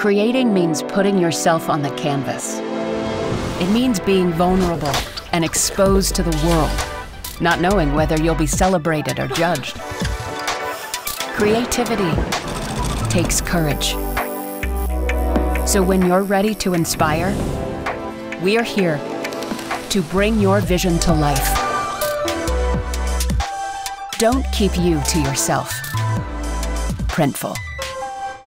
Creating means putting yourself on the canvas. It means being vulnerable and exposed to the world, not knowing whether you'll be celebrated or judged. Creativity takes courage. So when you're ready to inspire, we are here to bring your vision to life. Don't keep you to yourself. Printful.